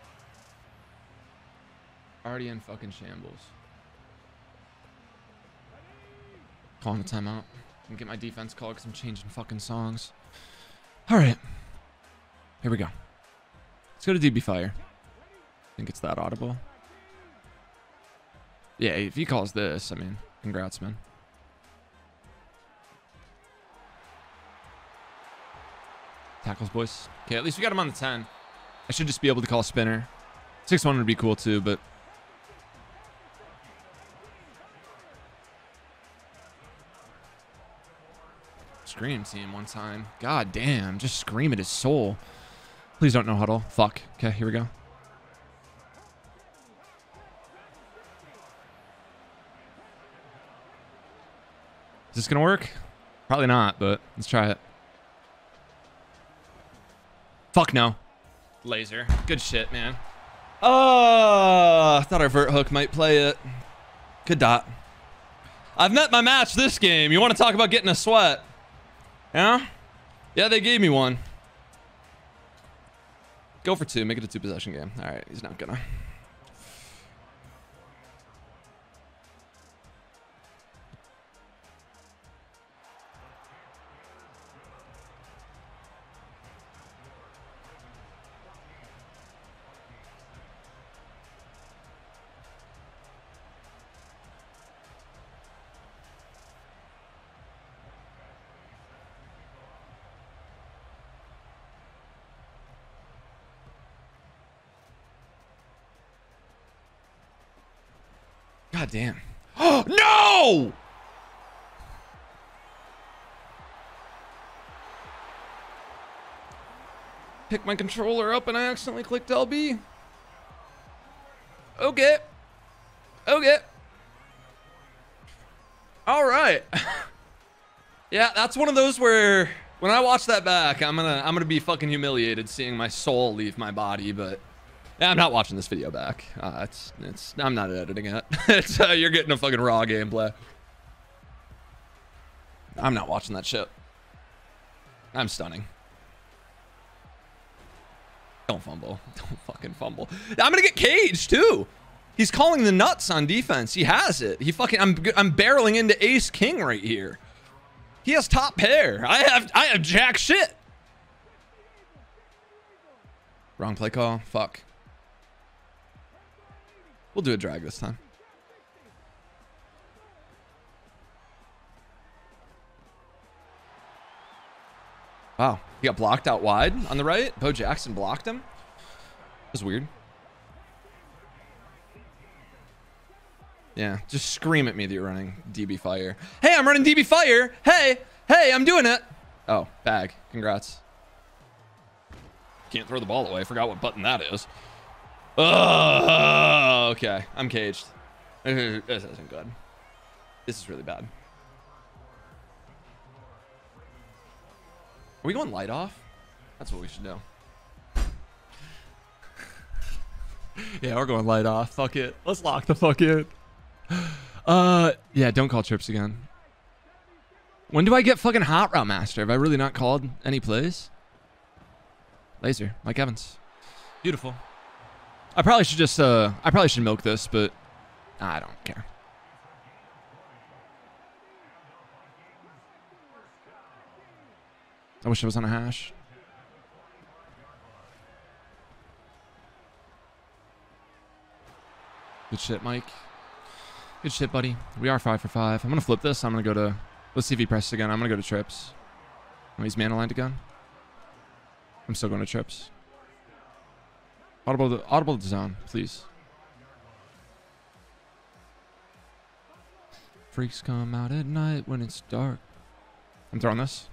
Already in fucking shambles. Calling a timeout. And get my defense called because I'm changing fucking songs. Alright. Here we go. Let's go to DB Fire. I think it's that audible. Yeah, if he calls this, I mean, congrats, man. Tackles, boys. Okay, at least we got him on the 10. I should just be able to call spinner. 6-1 would be cool too, but... Scream team one time. God damn, just scream at his soul. Please don't know huddle. Fuck. Okay, here we go. Is this gonna work? Probably not, but let's try it. Fuck no. Laser. Good shit, man. Oh, I thought our vert hook might play it. Good dot. I've met my match this game. You want to talk about getting a sweat? Yeah? Yeah, they gave me one. Go for two. Make it a two possession game. All right, he's not gonna. God damn. Oh, no! Pick my controller up and I accidentally clicked LB. Okay. Okay. All right. yeah, that's one of those where when I watch that back, I'm gonna I'm gonna be fucking humiliated seeing my soul leave my body, but I'm not watching this video back. Uh, it's, it's, I'm not editing it. it's, uh, you're getting a fucking raw gameplay. I'm not watching that shit. I'm stunning. Don't fumble. Don't fucking fumble. I'm gonna get caged too. He's calling the nuts on defense. He has it. He fucking. I'm. I'm barreling into Ace King right here. He has top pair. I have. I have jack shit. Wrong play call. Fuck. We'll do a drag this time. Wow. He got blocked out wide on the right. Bo Jackson blocked him. That was weird. Yeah, just scream at me that you're running DB Fire. Hey, I'm running DB Fire. Hey, hey, I'm doing it. Oh, bag. Congrats. Can't throw the ball away. Forgot what button that is. Oh, okay. I'm caged. This isn't good. This is really bad. Are we going light off? That's what we should do. yeah, we're going light off. Fuck it. Let's lock the fuck in. Uh, yeah, don't call trips again. When do I get fucking hot route master? Have I really not called any plays? Laser, Mike Evans. Beautiful. I probably should just, uh, I probably should milk this, but I don't care. I wish I was on a hash. Good shit, Mike. Good shit, buddy. We are five for five. I'm gonna flip this. I'm gonna go to. Let's see if he presses again. I'm gonna go to trips. Oh, he's mana lined again. I'm still going to trips. Audible, to, audible to please. Freaks come out at night when it's dark. I'm throwing this.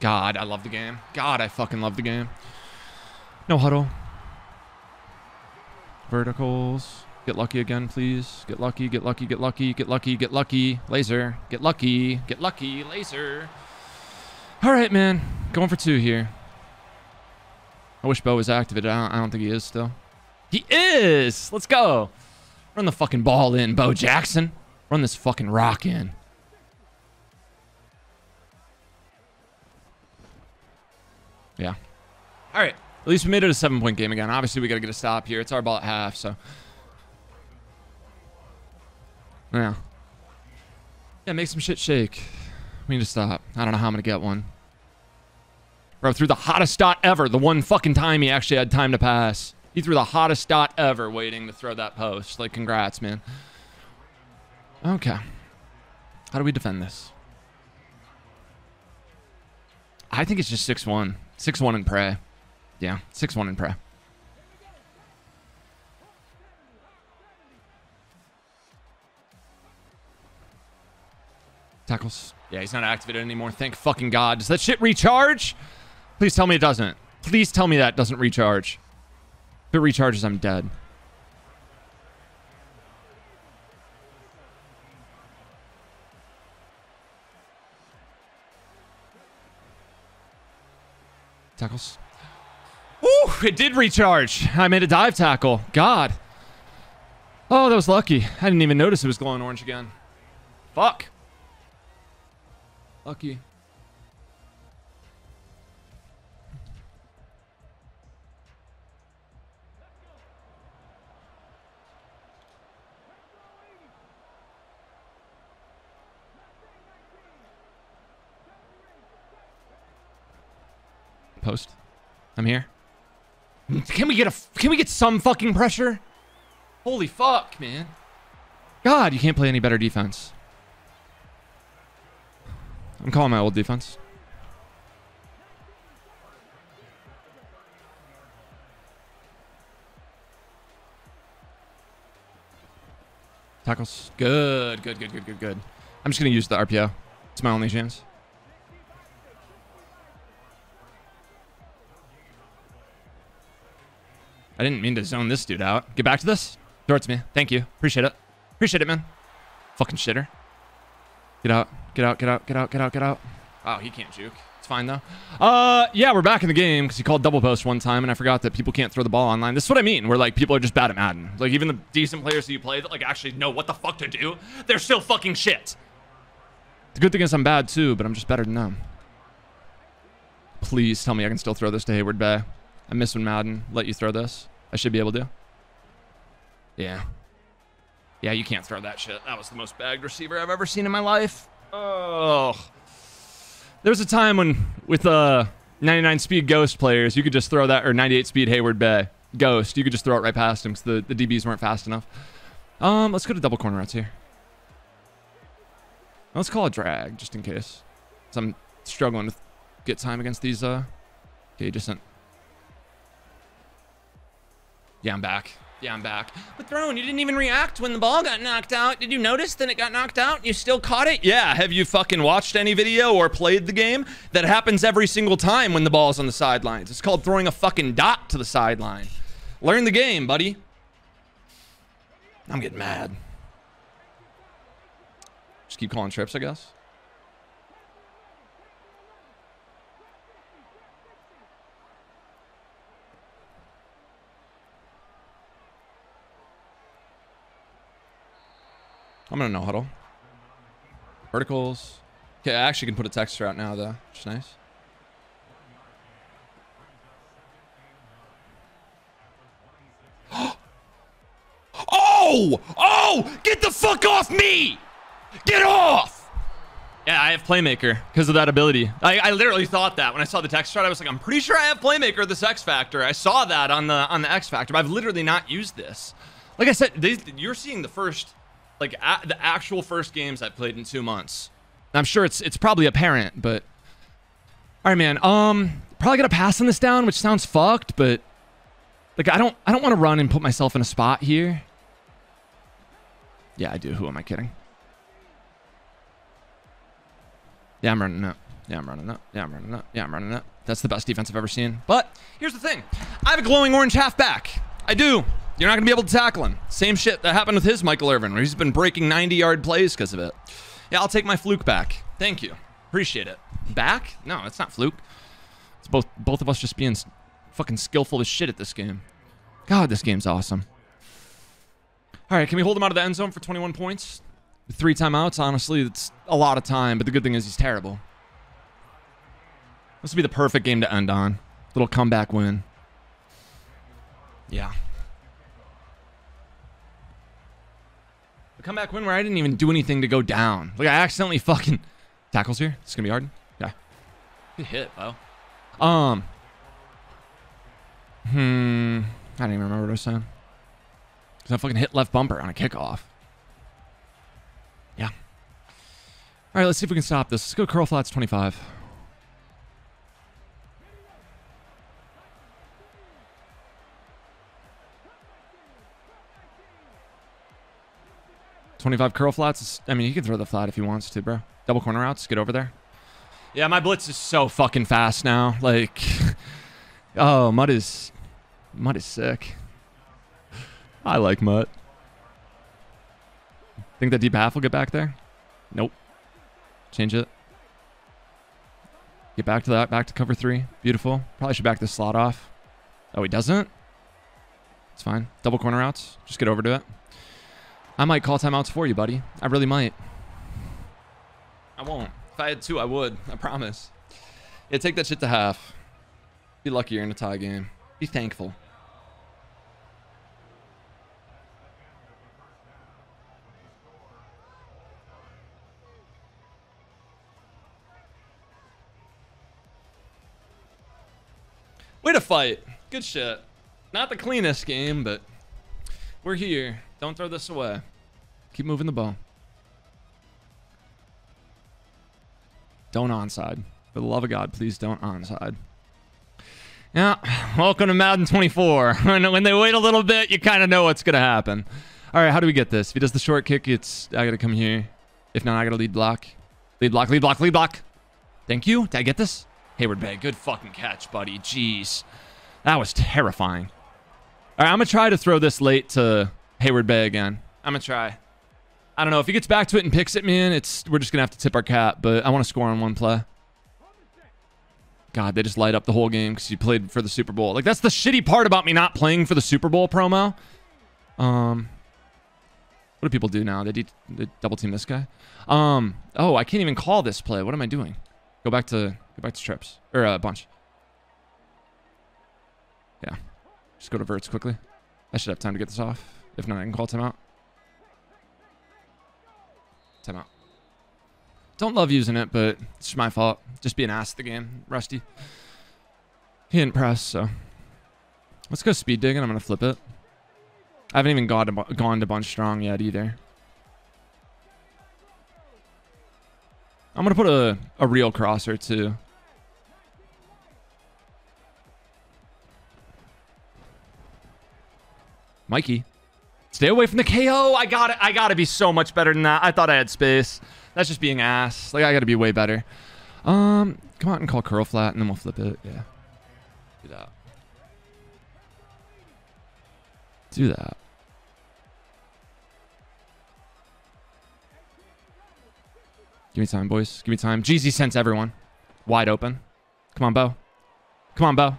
God, I love the game. God, I fucking love the game. No huddle. Verticals. Get lucky again, please. Get lucky, get lucky, get lucky, get lucky, get lucky. Laser. Get lucky, get lucky, laser. All right, man. Going for two here. I wish Bo was activated. I don't, I don't think he is still. He is! Let's go. Run the fucking ball in, Bo Jackson. Run this fucking rock in. Yeah. All right. At least we made it a seven point game again. Obviously, we got to get a stop here. It's our ball at half, so. Yeah. Yeah, make some shit shake. We need to stop. I don't know how I'm going to get one. Bro, threw the hottest dot ever. The one fucking time he actually had time to pass. He threw the hottest dot ever waiting to throw that post. Like, congrats, man. Okay. How do we defend this? I think it's just 6-1. 6-1 and pray. Yeah, 6-1 and pray. Tackles. Yeah, he's not activated anymore. Thank fucking God. Does that shit recharge? Please tell me it doesn't. Please tell me that doesn't recharge. If it recharges, I'm dead. Tackles. Ooh, it did recharge. I made a dive tackle. God. Oh, that was lucky. I didn't even notice it was glowing orange again. Fuck. Lucky. Post. I'm here. Can we get a can we get some fucking pressure? Holy fuck, man. God, you can't play any better defense. I'm calling my old defense. Tackles. Good, good, good, good, good, good. I'm just going to use the RPO. It's my only chance. I didn't mean to zone this dude out. Get back to this. Throw it to me. Thank you. Appreciate it. Appreciate it, man. Fucking shitter. Get out. Get out. Get out. Get out. Get out. Get out. Oh, he can't juke. It's fine, though. Uh, yeah, we're back in the game because he called double post one time, and I forgot that people can't throw the ball online. This is what I mean, where, like, people are just bad at Madden. Like, even the decent players that you play that, like, actually know what the fuck to do, they're still fucking shit. The good thing is I'm bad, too, but I'm just better than them. Please tell me I can still throw this to Heyward-Bey. I miss when Madden let you throw this. I should be able to. Yeah. Yeah, you can't throw that shit. That was the most bagged receiver I've ever seen in my life. Oh. There was a time when, with uh, 99 speed Ghost players, you could just throw that, or 98 speed Heyward-Bey Ghost, you could just throw it right past him because the, the DBs weren't fast enough. Um, let's go to double corner routes here. Let's call a drag, just in case. Because I'm struggling to get time against these, uh, okay, decent. Yeah, I'm back. Yeah, I'm back. But Throne, you didn't even react when the ball got knocked out. Did you notice that it got knocked out? You still caught it? Yeah. Have you fucking watched any video or played the game? That happens every single time when the ball's on the sidelines. It's called throwing a fucking dot to the sideline. Learn the game, buddy. I'm getting mad. Just keep calling trips, I guess. I'm gonna no huddle. Verticals. Okay, I actually can put a Texas route now though, which is nice. oh! Oh! Get the fuck off me! Get off! Yeah, I have Playmaker because of that ability. I, I literally thought that when I saw the text chart. I was like, I'm pretty sure I have Playmaker, this X Factor. I saw that on the on the X Factor, but I've literally not used this. Like I said, you're seeing the first, like a, the actual first games I've played in two months. I'm sure it's it's probably apparent, but all right, man. Um, probably gonna pass on this down, which sounds fucked, but like I don't I don't want to run and put myself in a spot here. Yeah, I do. Who am I kidding? Yeah, I'm running up. Yeah, I'm running up. Yeah, I'm running up. Yeah, I'm running up. That's the best defense I've ever seen. But here's the thing. I have a glowing orange halfback. I do. You're not going to be able to tackle him. Same shit that happened with his Michael Irvin, where he's been breaking 90-yard plays because of it. Yeah, I'll take my fluke back. Thank you. Appreciate it. Back? No, it's not fluke. It's both both of us just being fucking skillful as shit at this game. God, this game's awesome. All right, can we hold him out of the end zone for 21 points? Three timeouts, honestly, it's a lot of time, but the good thing is he's terrible. This would be the perfect game to end on. Little comeback win. Yeah. A comeback win where I didn't even do anything to go down. Like, I accidentally fucking... Tackles here? It's gonna be hard. Yeah. Good hit, bro. Um. Hmm. I don't even remember what I was saying. Because I fucking hit left bumper on a kickoff. Yeah. All right, let's see if we can stop this. Let's go curl flats 25. Twenty-five curl flats. I mean, he can throw the flat if he wants to, bro. Double corner routes. Get over there. Yeah, my blitz is so fucking fast now. Like, oh, MUT is, MUT is sick. I like MUT. Think that deep half will get back there? Nope. Change it. Get back to that. Back to cover three. Beautiful. Probably should back this slot off. Oh, he doesn't? It's fine. Double corner routes. Just get over to it. I might call timeouts for you, buddy. I really might. I won't. If I had two, I would. I promise. Yeah, take that shit to half. Be lucky you're in a tie game. Be thankful. Way to fight. Good shit. Not the cleanest game, but we're here. Don't throw this away. Keep moving the ball. Don't onside. For the love of God, please don't onside. Yeah, welcome to Madden 24. when they wait a little bit, you kind of know what's going to happen. All right, how do we get this? If he does the short kick, it's I got to come here. If not, I got to lead block. Lead block, lead block, lead block. Thank you. Did I get this? Heyward-Bey, good fucking catch, buddy. Jeez. That was terrifying. All right, I'm going to try to throw this late to Heyward-Bey again. I'm going to try. I don't know. If he gets back to it and picks it, man, it's we're just going to have to tip our cap, but I want to score on one play. God, they just light up the whole game because you played for the Super Bowl. Like, that's the shitty part about me not playing for the Super Bowl promo. Um, what do people do now? They, they double team this guy. Um, oh, I can't even call this play. What am I doing? Go back to go back to trips or a uh, bunch. Yeah, just go to verts quickly. I should have time to get this off. If not, I can call timeout. Timeout. Don't love using it, but it's my fault. Just being ass the game. Rusty. He didn't press, so. Let's go speed digging. I'm going to flip it. I haven't even gone to, gone to bunch strong yet either. I'm going to put a, a real crosser too. Mikey. Stay away from the KO. I got it. I got to be so much better than that. I thought I had space. That's just being ass. Like, I got to be way better. Um, come out and call curl flat, and then we'll flip it. Yeah. Do that. Do that. Give me time, boys. Give me time. Jeezy sends everyone. Wide open. Come on, Bo. Come on, Bo.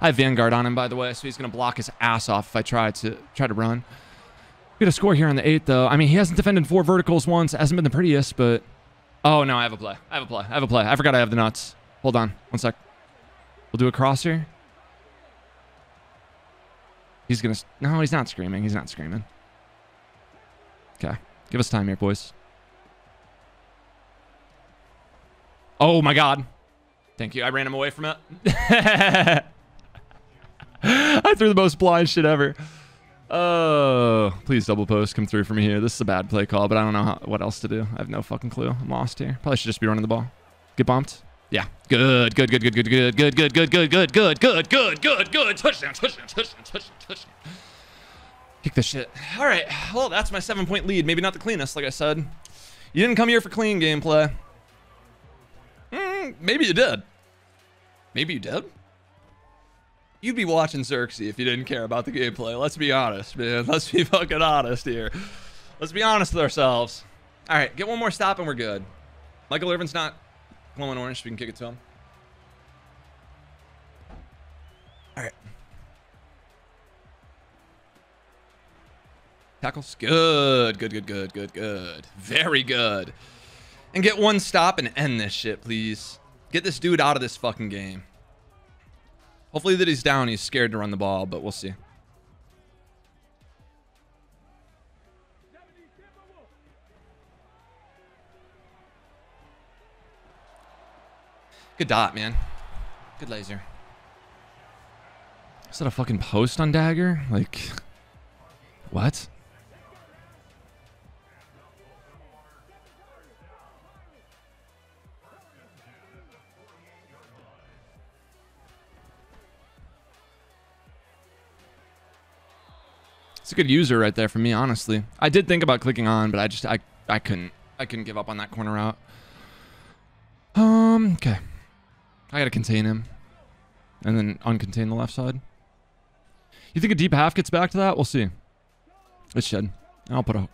I have Vanguard on him, by the way, so he's going to block his ass off if I try to try to run. Get a score here on the eighth, though. I mean, he hasn't defended four verticals once. Hasn't been the prettiest, but... Oh, no, I have a play. I have a play. I have a play. I forgot I have the nuts. Hold on. One sec. We'll do a cross here. He's going to... No, he's not screaming. He's not screaming. Okay. Give us time here, boys. Oh, my God. Thank you. I ran him away from it. I threw the most blind shit ever. Oh, please double post come through for me here. This is a bad play call, but I don't know how, what else to do. I have no fucking clue. I'm lost here. Probably should just be running the ball. Get bumped. Yeah. Good, good, good, good, good, good, good, good, good, good, good, good, good, good, good, good. Touchdown, touchdown, touchdown, touchdown, touchdown. Kick this shit. All right. Well, that's my seven point lead. Maybe not the cleanest, like I said. You didn't come here for clean gameplay. Mm, maybe you did. Maybe you did you'd be watching Xerxes if you didn't care about the gameplay. Let's be honest, man. Let's be fucking honest here. Let's be honest with ourselves. All right, get one more stop and we're good. Michael Irvin's not glowing orange. So we can kick it to him. All right. Tackles. Good, good, good, good, good, good. Very good. And get one stop and end this shit, please. Get this dude out of this fucking game. Hopefully that he's down. He's scared to run the ball, but we'll see. Good dot, man. Good laser. Is that a fucking post on dagger? Like, what? It's a good user right there for me, honestly. I did think about clicking on, but I just I I couldn't I couldn't give up on that corner route. Um, okay. I gotta contain him. And then uncontain the left side. You think a deep half gets back to that? We'll see. It should. I'll put a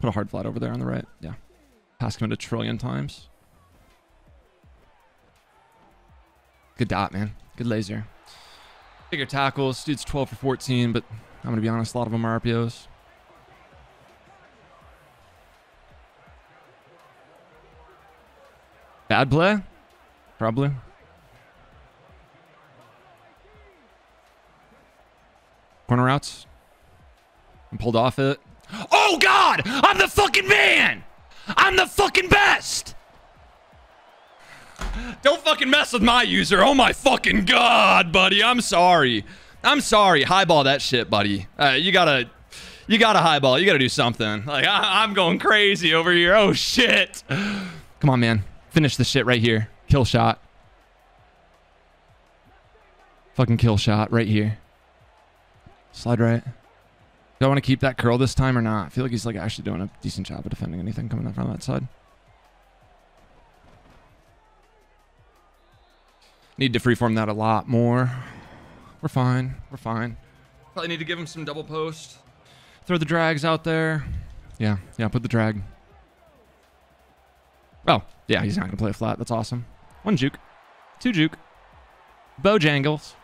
put a hard flat over there on the right. Yeah. Pass him a trillion times. Good dot, man. Good laser. Bigger tackles. Dude's 12 for 14, but I'm going to be honest, a lot of them are RPOs. Bad play? Probably. Corner routes. And pulled off it. Oh, God! I'm the fucking man! I'm the fucking best! Don't fucking mess with my user. Oh, my fucking God, buddy. I'm sorry. I'm sorry. Highball that shit, buddy. Uh, you gotta, you gotta highball. You gotta do something. Like I, I'm going crazy over here. Oh shit. Come on, man. Finish the shit right here. Kill shot. Fucking kill shot right here. Slide right. Do I want to keep that curl this time or not? I feel like he's like actually doing a decent job of defending anything coming up from that side. Need to freeform that a lot more. We're fine. We're fine. Probably need to give him some double post. Throw the drags out there. Yeah, yeah, put the drag. Oh, yeah, he's not going to play flat. That's awesome. One juke. Two juke. Bojangles.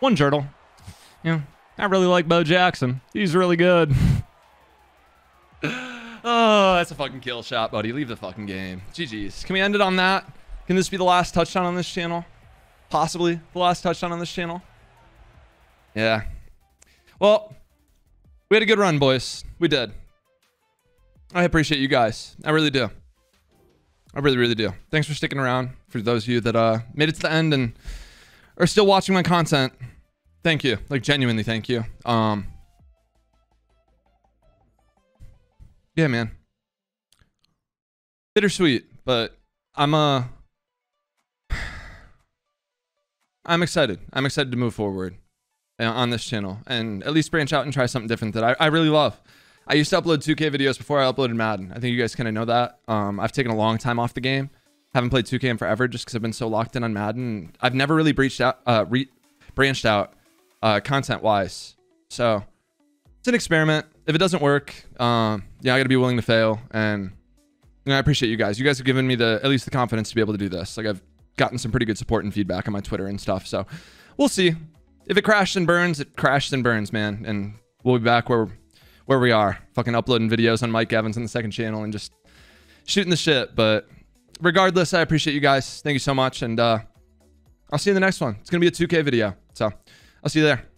One turtle. Yeah, I really like Bo Jackson. He's really good. oh, that's a fucking kill shot, buddy. Leave the fucking game. GG's. Can we end it on that? Can this be the last touchdown on this channel? Possibly the last touchdown on this channel? Yeah. Well, we had a good run, boys. We did. I appreciate you guys. I really do. I really, really do. Thanks for sticking around. For those of you that uh, made it to the end and are still watching my content, thank you. Like genuinely, thank you. Um, yeah, man. Bittersweet, but I'm uh, I'm excited. I'm excited to move forward. Uh, on this channel and at least branch out and try something different that I, I really love. I used to upload 2K videos before I uploaded Madden. I think you guys kind of know that. Um, I've taken a long time off the game. Haven't played 2K in forever just because I've been so locked in on Madden. I've never really breached out, uh, re branched out uh, content wise. So it's an experiment. If it doesn't work, um, yeah, I got to be willing to fail. And you know, I appreciate you guys. You guys have given me the at least the confidence to be able to do this. Like I've gotten some pretty good support and feedback on my Twitter and stuff. So we'll see if it crashes and burns, it crashes and burns, man. And we'll be back where where we are, fucking uploading videos on Mike Evans on the second channel and just shooting the shit. But regardless, I appreciate you guys. Thank you so much. And uh, I'll see you in the next one. It's going to be a 2K video. So I'll see you there.